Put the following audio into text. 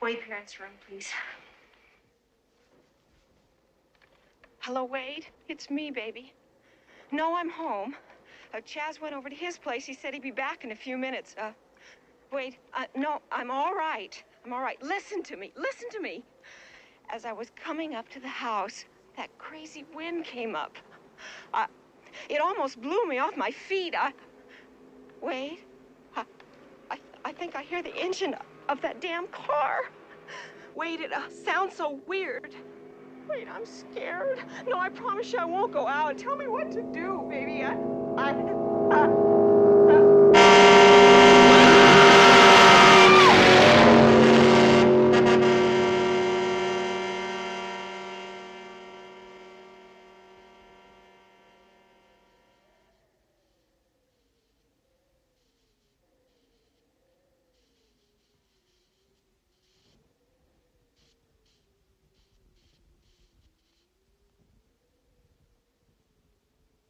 Wade Parent's room, please. Hello, Wade. It's me, baby. No, I'm home. Uh, Chaz went over to his place. He said he'd be back in a few minutes. Uh, Wade, uh, no, I'm all right. I'm all right. Listen to me. Listen to me. As I was coming up to the house, that crazy wind came up. I, it almost blew me off my feet. I, Wade, I, I, I think I hear the engine of that damn car. Wait, it uh, sounds so weird. Wait, I'm scared. No, I promise you I won't go out. Tell me what to do, baby. I, I,